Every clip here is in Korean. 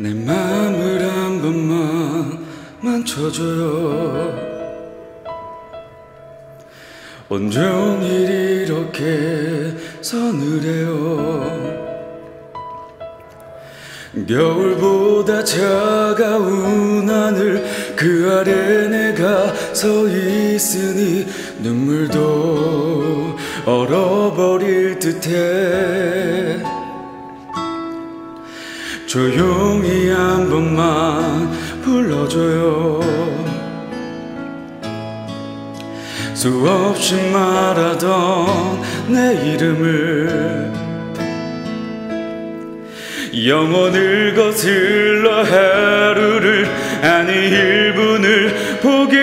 내 맘을 한 번만 만져줘요. 온종일 이렇게 서늘해요. 겨울보다 차가운 하늘 그 아래 내가 서 있으니 눈물도 얼어버릴 듯해 조용히 한 번만 불러줘요. 수없이 말하던 내 이름을 영혼을 거슬러 하루를 아니 1분을 보게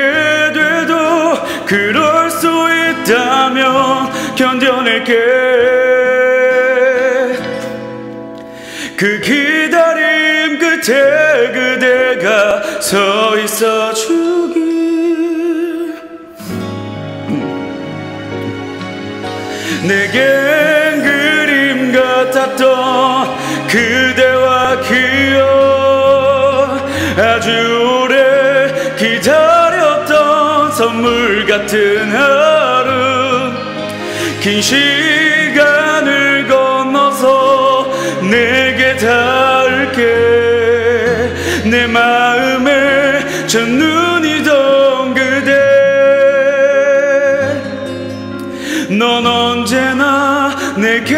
돼도 그럴 수 있다면 견뎌낼게 그 기다림 끝에 그대가 서 있어 주길. 내겐 그림 같았던 그대와 기억 아주 오래 기다렸던 선물 같은 하루. 긴 시간을 건너서 내 게 닿을게. 내 마음에 첫눈이던 그대. 넌 언제나 내게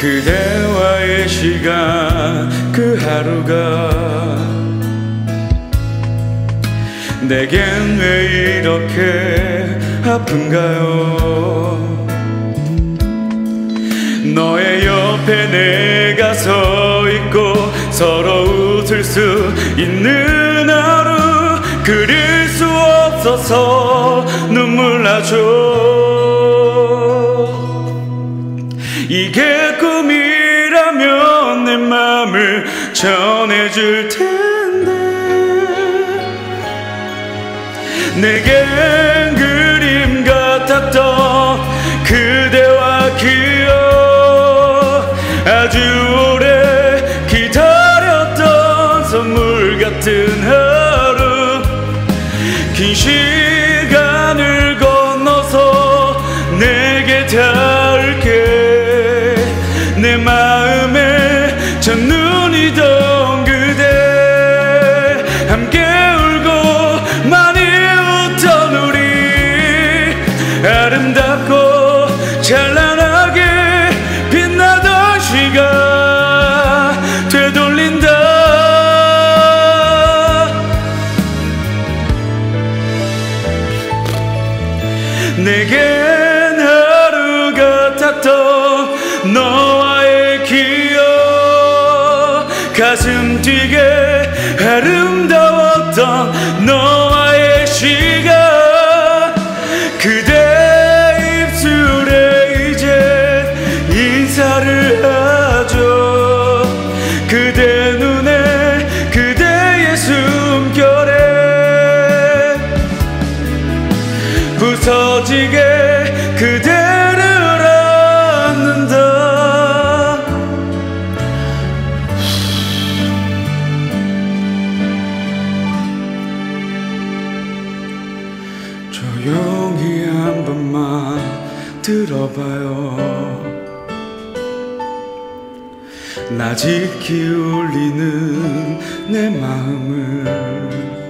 그대와의 시간 그 하루가 내겐 왜 이렇게 아픈가요? 너의 옆에 내가 서 있고 서로 웃을 수 있는 하루 그릴 수 없어서 눈물 나죠 줄 텐데. 내겐 그림 같았던 그대와 기억 아주 오래 기다렸던 선물 같은 하루. 긴 시간 아름답고 찬란하게 빛나던 시간 되돌린다. 내겐 하루 같았던 너와의 기억. 가슴 뛰게 아름다웠던 너와의 시간 조용히 한 번만 들어봐요. 나 지키 울리는 내 마음을